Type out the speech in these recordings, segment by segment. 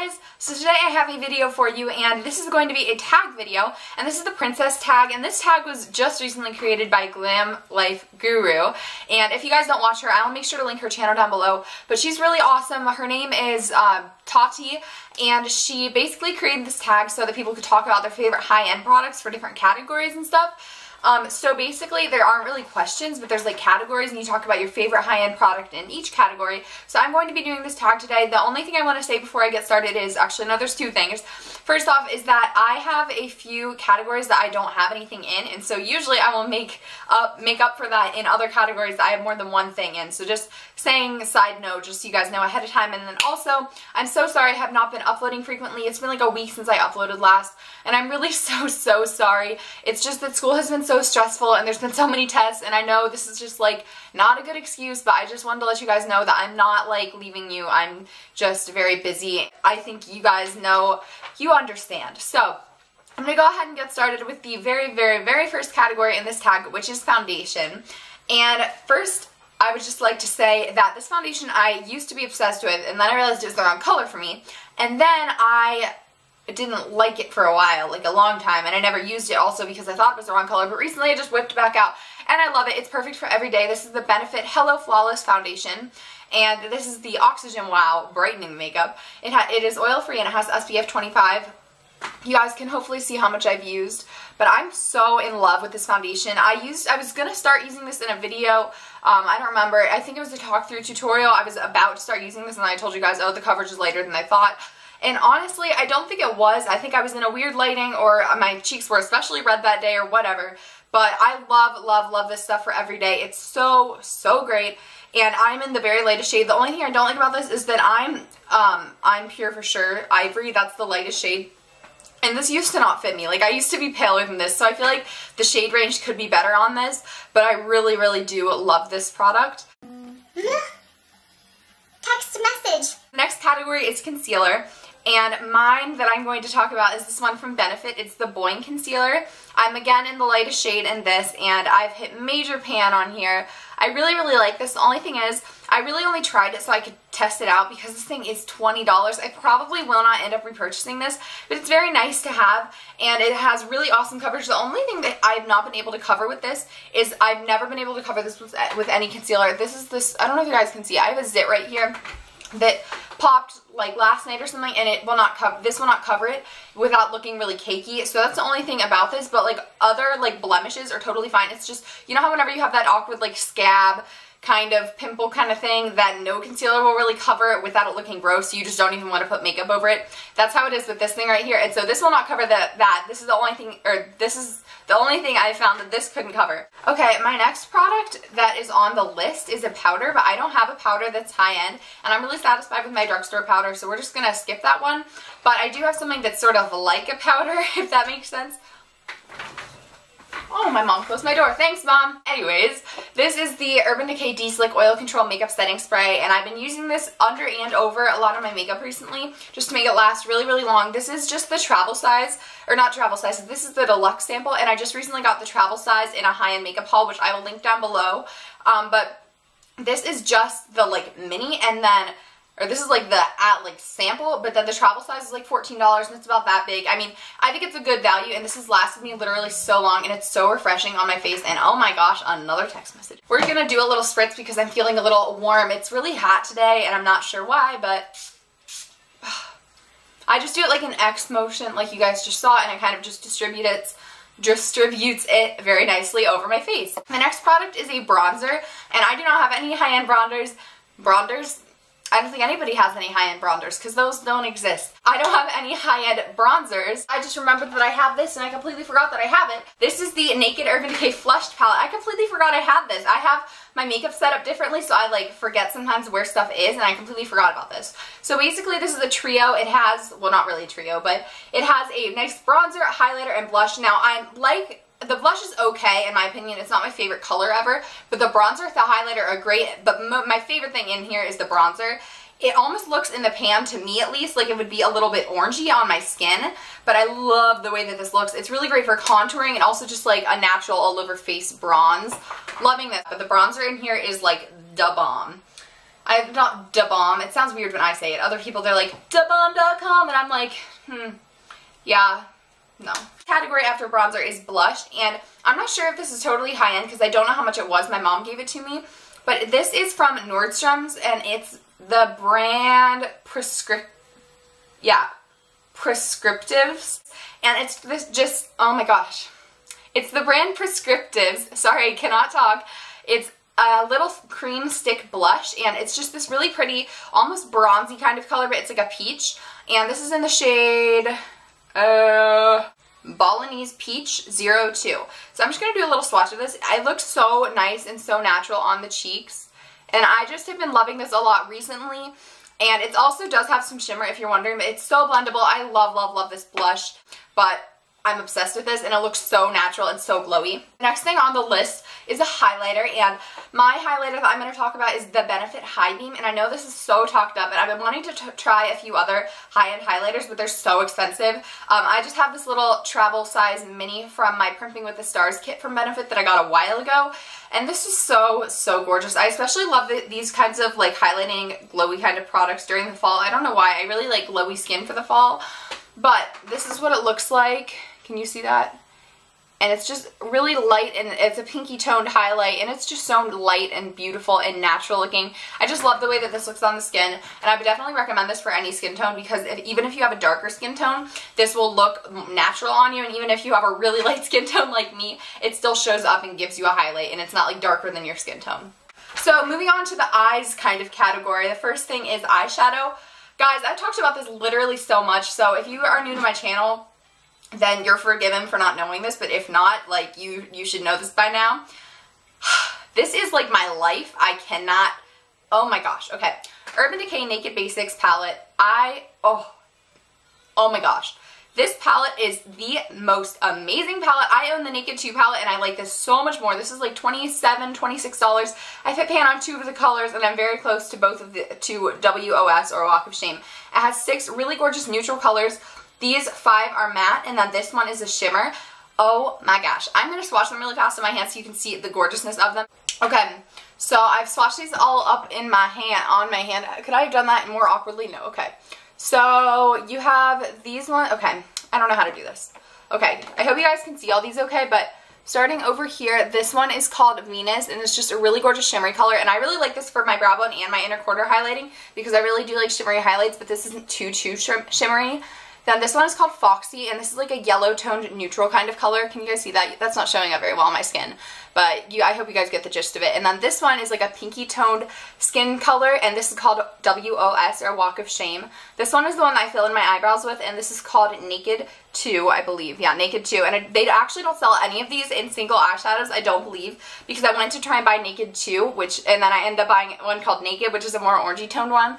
guys! So today I have a video for you and this is going to be a tag video and this is the princess tag and this tag was just recently created by Glam Life Guru and if you guys don't watch her I'll make sure to link her channel down below but she's really awesome. Her name is uh, Tati and she basically created this tag so that people could talk about their favorite high-end products for different categories and stuff. Um, so basically there aren't really questions, but there's like categories and you talk about your favorite high-end product in each category. So I'm going to be doing this tag today. The only thing I want to say before I get started is, actually no, there's two things. First off is that I have a few categories that I don't have anything in, and so usually I will make up, make up for that in other categories that I have more than one thing in. So just saying side note, just so you guys know ahead of time. And then also, I'm so sorry I have not been uploading frequently. It's been like a week since I uploaded last, and I'm really so, so sorry. It's just that school has been so stressful and there's been so many tests and I know this is just like not a good excuse but I just wanted to let you guys know that I'm not like leaving you. I'm just very busy. I think you guys know, you understand. So I'm going to go ahead and get started with the very, very, very first category in this tag which is foundation. And first I would just like to say that this foundation I used to be obsessed with and then I realized it was the wrong color for me. And then I didn't like it for a while, like a long time, and I never used it also because I thought it was the wrong color, but recently I just whipped back out, and I love it. It's perfect for every day. This is the Benefit Hello Flawless Foundation, and this is the Oxygen Wow Brightening Makeup. It, it is oil-free and it has SPF 25. You guys can hopefully see how much I've used, but I'm so in love with this foundation. I used, I was gonna start using this in a video. Um, I don't remember. I think it was a talk through tutorial. I was about to start using this and I told you guys, oh, the coverage is later than I thought. And honestly, I don't think it was. I think I was in a weird lighting or my cheeks were especially red that day or whatever. But I love, love, love this stuff for every day. It's so, so great. And I'm in the very lightest shade. The only thing I don't like about this is that I'm, um, I'm pure for sure. Ivory, that's the lightest shade. And this used to not fit me. Like, I used to be paler than this, so I feel like the shade range could be better on this. But I really, really do love this product. Text message. Next category is concealer. And mine that I'm going to talk about is this one from Benefit. It's the Boing Concealer. I'm again in the lightest shade in this and I've hit major pan on here. I really, really like this. The only thing is I really only tried it so I could test it out because this thing is $20. I probably will not end up repurchasing this, but it's very nice to have and it has really awesome coverage. The only thing that I've not been able to cover with this is I've never been able to cover this with, with any concealer. This is this, I don't know if you guys can see, I have a zit right here that popped like last night or something and it will not cover this will not cover it without looking really cakey. So that's the only thing about this but like other like blemishes are totally fine. It's just you know how whenever you have that awkward like scab kind of pimple kind of thing that no concealer will really cover it without it looking gross you just don't even want to put makeup over it that's how it is with this thing right here and so this will not cover the, that this is the only thing or this is the only thing I found that this couldn't cover. Okay, my next product that is on the list is a powder, but I don't have a powder that's high-end, and I'm really satisfied with my drugstore powder, so we're just to skip that one. But I do have something that's sort of like a powder, if that makes sense. Oh, my mom closed my door. Thanks, Mom. Anyways, this is the Urban Decay De-Slick Oil Control Makeup Setting Spray, and I've been using this under and over a lot of my makeup recently, just to make it last really, really long. This is just the travel size, or not travel size, this is the deluxe sample, and I just recently got the travel size in a high-end makeup haul, which I will link down below. Um, but this is just the, like, mini, and then or this is like the at like sample, but then the travel size is like $14 and it's about that big. I mean, I think it's a good value and this has lasted me literally so long and it's so refreshing on my face and oh my gosh, another text message. We're gonna do a little spritz because I'm feeling a little warm. It's really hot today and I'm not sure why, but I just do it like an X motion like you guys just saw and I kind of just distribute it distributes it very nicely over my face. My next product is a bronzer and I do not have any high-end bronzers, bronzers, I don't think anybody has any high-end bronzers because those don't exist. I don't have any high-end bronzers. I just remembered that I have this and I completely forgot that I have it. This is the Naked Urban Decay Flushed Palette. I completely forgot I had this. I have my makeup set up differently so I like forget sometimes where stuff is and I completely forgot about this. So basically this is a trio. It has, well not really a trio, but it has a nice bronzer, highlighter, and blush. Now I'm like the blush is okay in my opinion. It's not my favorite color ever, but the bronzer, the highlighter are great. But my favorite thing in here is the bronzer. It almost looks in the pan, to me at least, like it would be a little bit orangey on my skin, but I love the way that this looks. It's really great for contouring and also just like a natural all over face bronze. Loving this, but the bronzer in here is like the bomb. I not da bomb. It sounds weird when I say it. Other people they're like dabomb.com and I'm like, hmm, yeah, no. Category after bronzer is blush and I'm not sure if this is totally high end because I don't know how much it was. My mom gave it to me. But this is from Nordstrom's and it's the brand Prescript yeah, Prescriptives. And it's this just, oh my gosh. It's the brand Prescriptives. Sorry, I cannot talk. It's a little cream stick blush and it's just this really pretty, almost bronzy kind of color, but it's like a peach. And this is in the shade, uh, Balinese Peach 02. So I'm just going to do a little swatch of this. It looks so nice and so natural on the cheeks. And I just have been loving this a lot recently. And it also does have some shimmer if you're wondering, but it's so blendable. I love, love, love this blush. But I'm obsessed with this and it looks so natural and so glowy. Next thing on the list is a highlighter and my highlighter that I'm going to talk about is the Benefit High Beam and I know this is so talked up and I've been wanting to try a few other high-end highlighters but they're so expensive. Um, I just have this little travel size mini from my Primping with the Stars kit from Benefit that I got a while ago and this is so, so gorgeous. I especially love the, these kinds of like highlighting glowy kind of products during the fall. I don't know why. I really like glowy skin for the fall. But this is what it looks like. Can you see that? And it's just really light and it's a pinky toned highlight and it's just so light and beautiful and natural looking. I just love the way that this looks on the skin and I would definitely recommend this for any skin tone because if, even if you have a darker skin tone, this will look natural on you and even if you have a really light skin tone like me, it still shows up and gives you a highlight and it's not like darker than your skin tone. So moving on to the eyes kind of category, the first thing is eyeshadow. Guys, I've talked about this literally so much, so if you are new to my channel, then you're forgiven for not knowing this, but if not, like, you, you should know this by now. this is, like, my life. I cannot, oh my gosh, okay. Urban Decay Naked Basics palette. I, oh, oh my gosh. This palette is the most amazing palette. I own the Naked 2 palette and I like this so much more. This is like $27, $26. I fit pan on two of the colors and I'm very close to both of the two WOS or Walk of Shame. It has six really gorgeous neutral colors these five are matte, and then this one is a shimmer. Oh my gosh. I'm going to swatch them really fast in my hand so you can see the gorgeousness of them. Okay, so I've swatched these all up in my hand, on my hand. Could I have done that more awkwardly? No, okay. So you have these ones. Okay, I don't know how to do this. Okay, I hope you guys can see all these okay, but starting over here, this one is called Venus, and it's just a really gorgeous shimmery color, and I really like this for my brow bone and my inner quarter highlighting, because I really do like shimmery highlights, but this isn't too, too shimmery. Then this one is called Foxy, and this is like a yellow toned neutral kind of color. Can you guys see that? That's not showing up very well on my skin, but you, I hope you guys get the gist of it. And then this one is like a pinky toned skin color, and this is called WOS, or Walk of Shame. This one is the one I fill in my eyebrows with, and this is called Naked 2, I believe. Yeah, Naked 2. And they actually don't sell any of these in single eyeshadows, I don't believe, because I went to try and buy Naked 2, which, and then I ended up buying one called Naked, which is a more orangey toned one.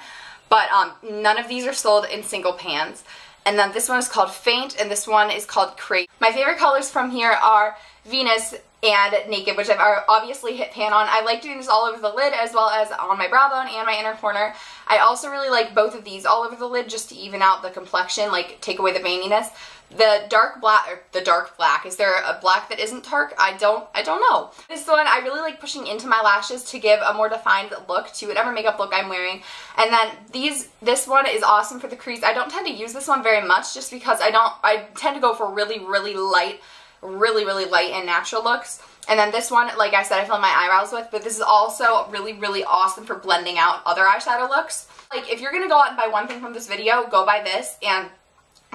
But um, none of these are sold in single pans. And then this one is called Faint, and this one is called Crave. My favorite colors from here are Venus and Naked, which I've obviously hit pan on. I like doing this all over the lid as well as on my brow bone and my inner corner. I also really like both of these all over the lid just to even out the complexion, like take away the veininess. The dark black, or the dark black, is there a black that isn't dark? I don't, I don't know. This one, I really like pushing into my lashes to give a more defined look to whatever makeup look I'm wearing. And then these, this one is awesome for the crease. I don't tend to use this one very much just because I don't, I tend to go for really, really light, really, really light and natural looks. And then this one, like I said, I fill my eyebrows with, but this is also really, really awesome for blending out other eyeshadow looks. Like, if you're going to go out and buy one thing from this video, go buy this. And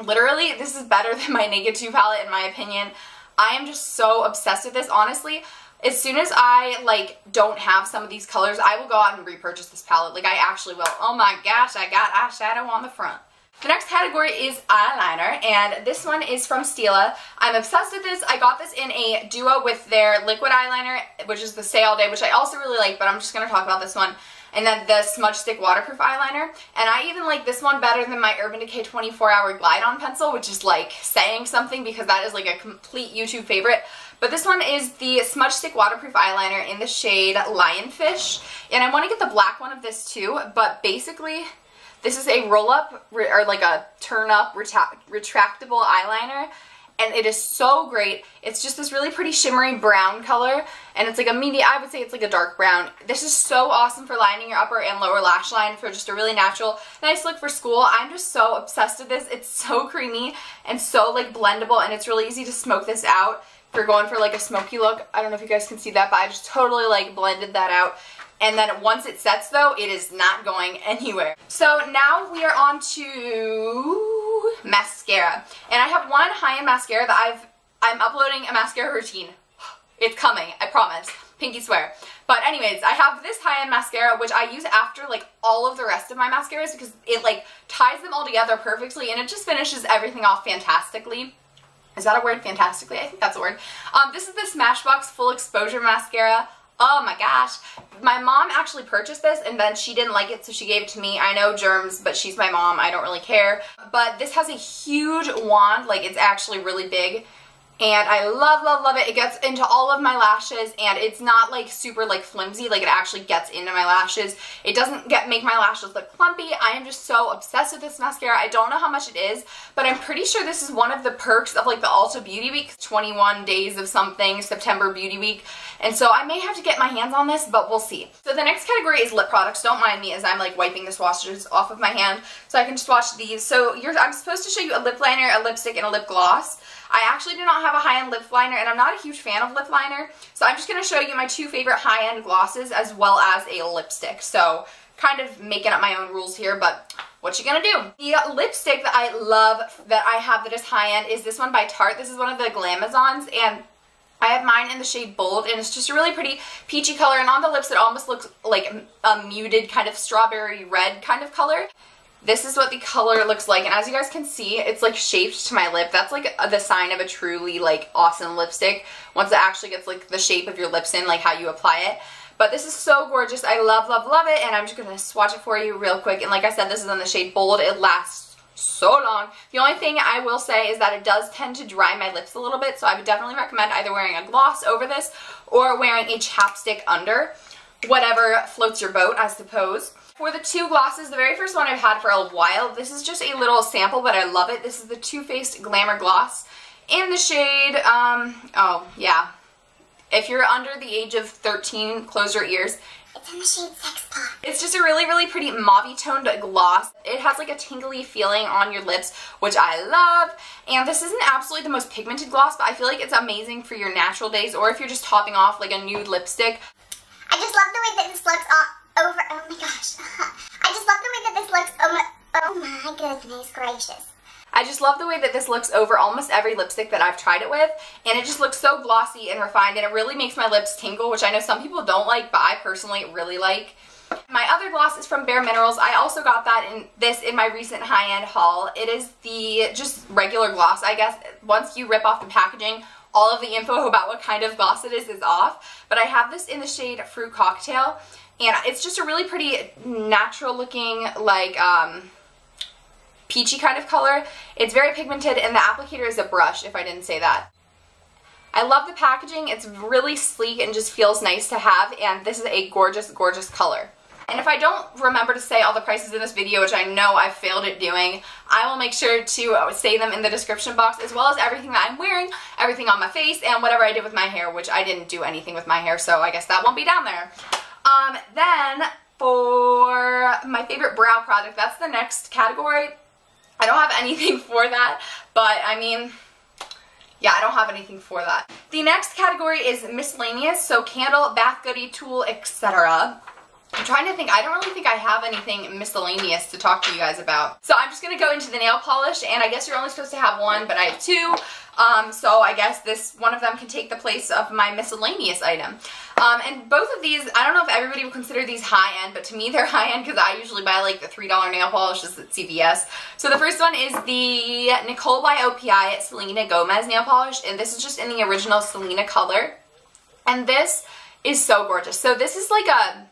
literally, this is better than my Naked 2 palette, in my opinion. I am just so obsessed with this, honestly. As soon as I, like, don't have some of these colors, I will go out and repurchase this palette. Like, I actually will. Oh my gosh, I got eyeshadow on the front. The next category is eyeliner, and this one is from Stila. I'm obsessed with this. I got this in a duo with their liquid eyeliner, which is the Stay All Day, which I also really like, but I'm just going to talk about this one. And then the Smudge Stick Waterproof Eyeliner. And I even like this one better than my Urban Decay 24 Hour Glide On Pencil, which is like saying something because that is like a complete YouTube favorite. But this one is the Smudge Stick Waterproof Eyeliner in the shade Lionfish. And I want to get the black one of this too, but basically this is a roll-up or like a turn-up retractable eyeliner and it is so great. It's just this really pretty shimmery brown color and it's like a medium, I would say it's like a dark brown. This is so awesome for lining your upper and lower lash line for just a really natural, nice look for school. I'm just so obsessed with this. It's so creamy and so like blendable and it's really easy to smoke this out if you're going for like a smoky look. I don't know if you guys can see that, but I just totally like blended that out. And then once it sets though, it is not going anywhere. So now we are on to mascara. And I have one high-end mascara that I've, I'm uploading a mascara routine. It's coming, I promise. Pinky swear. But anyways, I have this high-end mascara, which I use after like all of the rest of my mascaras because it like ties them all together perfectly and it just finishes everything off fantastically. Is that a word? Fantastically? I think that's a word. Um, this is the Smashbox Full Exposure Mascara. Oh my gosh. My mom actually purchased this and then she didn't like it so she gave it to me. I know germs, but she's my mom. I don't really care. But this has a huge wand. Like it's actually really big and I love, love, love it. It gets into all of my lashes and it's not like super like flimsy, like it actually gets into my lashes. It doesn't get make my lashes look clumpy. I am just so obsessed with this mascara. I don't know how much it is, but I'm pretty sure this is one of the perks of like the Ulta Beauty Week, 21 days of something, September Beauty Week. And so I may have to get my hands on this, but we'll see. So the next category is lip products. Don't mind me as I'm like wiping the swatches off of my hand so I can just watch these. So you're, I'm supposed to show you a lip liner, a lipstick, and a lip gloss. I actually do not have a high-end lip liner, and I'm not a huge fan of lip liner, so I'm just going to show you my two favorite high-end glosses as well as a lipstick. So kind of making up my own rules here, but what you gonna do? The lipstick that I love that I have that is high-end is this one by Tarte. This is one of the Glamazons, and I have mine in the shade Bold, and it's just a really pretty peachy color, and on the lips it almost looks like a muted kind of strawberry red kind of color. This is what the color looks like, and as you guys can see, it's like shaped to my lip. That's like the sign of a truly like awesome lipstick, once it actually gets like the shape of your lips in, like how you apply it. But this is so gorgeous. I love, love, love it, and I'm just going to swatch it for you real quick. And like I said, this is in the shade Bold. It lasts so long. The only thing I will say is that it does tend to dry my lips a little bit, so I would definitely recommend either wearing a gloss over this or wearing a chapstick under. Whatever floats your boat, I suppose. For the two glosses, the very first one I've had for a while, this is just a little sample, but I love it. This is the Too Faced Glamour Gloss in the shade, um, oh, yeah. If you're under the age of 13, close your ears. It's in the shade Sex Pot. It's just a really, really pretty mauve toned gloss. It has like a tingly feeling on your lips, which I love. And this isn't absolutely the most pigmented gloss, but I feel like it's amazing for your natural days or if you're just topping off like a nude lipstick. I just love the way that this looks on over, oh my gosh. I just love the way that this looks, oh my, oh my goodness gracious. I just love the way that this looks over almost every lipstick that I've tried it with and it just looks so glossy and refined and it really makes my lips tingle which I know some people don't like but I personally really like. My other gloss is from Bare Minerals. I also got that in this in my recent high-end haul. It is the just regular gloss I guess. Once you rip off the packaging all of the info about what kind of gloss it is is off but I have this in the shade Fruit Cocktail and it's just a really pretty natural looking like um, peachy kind of color. It's very pigmented and the applicator is a brush if I didn't say that. I love the packaging. It's really sleek and just feels nice to have and this is a gorgeous, gorgeous color. And if I don't remember to say all the prices in this video, which I know I've failed at doing, I will make sure to say them in the description box, as well as everything that I'm wearing, everything on my face, and whatever I did with my hair, which I didn't do anything with my hair, so I guess that won't be down there. Um, then for my favorite brow product, that's the next category. I don't have anything for that, but I mean, yeah, I don't have anything for that. The next category is miscellaneous, so candle, bath goodie, tool, etc. I'm trying to think, I don't really think I have anything miscellaneous to talk to you guys about. So I'm just going to go into the nail polish, and I guess you're only supposed to have one, but I have two. Um, so I guess this one of them can take the place of my miscellaneous item. Um, and both of these, I don't know if everybody would consider these high-end, but to me they're high-end because I usually buy like the $3 nail polishes at CVS. So the first one is the Nicole by OPI Selena Gomez nail polish, and this is just in the original Selena color. And this is so gorgeous. So this is like a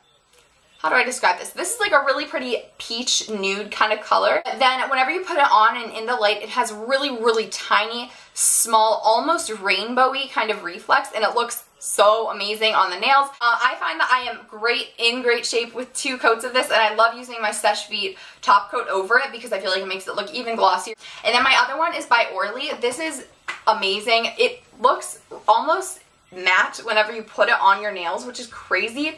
how do I describe this? This is like a really pretty peach nude kind of color. Then whenever you put it on and in the light, it has really, really tiny, small, almost rainbowy kind of reflex and it looks so amazing on the nails. Uh, I find that I am great, in great shape with two coats of this and I love using my Seche Vite top coat over it because I feel like it makes it look even glossier. And then my other one is by Orly. This is amazing. It looks almost matte whenever you put it on your nails, which is crazy.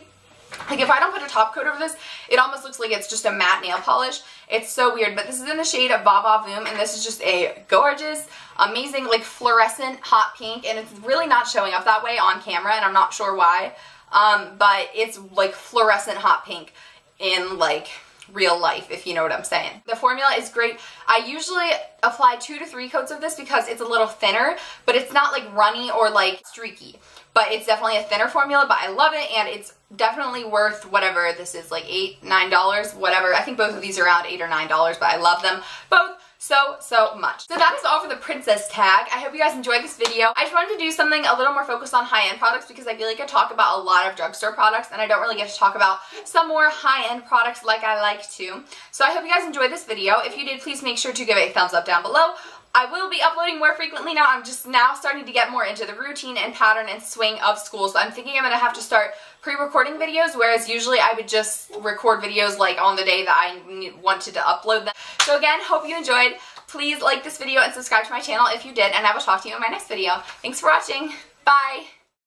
Like if I don't put a top coat over this, it almost looks like it's just a matte nail polish. It's so weird, but this is in the shade of Va Va Voom, and this is just a gorgeous, amazing, like fluorescent hot pink, and it's really not showing up that way on camera, and I'm not sure why, um, but it's like fluorescent hot pink in like real life, if you know what I'm saying. The formula is great. I usually apply two to three coats of this because it's a little thinner, but it's not like runny or like streaky. But it's definitely a thinner formula, but I love it and it's definitely worth whatever this is, like eight, nine dollars, whatever. I think both of these are around eight or nine dollars, but I love them both so, so much. So that is all for the princess tag. I hope you guys enjoyed this video. I just wanted to do something a little more focused on high-end products because I feel like I talk about a lot of drugstore products and I don't really get to talk about some more high-end products like I like to. So I hope you guys enjoyed this video. If you did, please make sure to give it a thumbs up down below. I will be uploading more frequently now. I'm just now starting to get more into the routine and pattern and swing of school. So I'm thinking I'm going to have to start pre-recording videos, whereas usually I would just record videos like on the day that I wanted to upload them. So again, hope you enjoyed. Please like this video and subscribe to my channel if you did, and I will talk to you in my next video. Thanks for watching. Bye!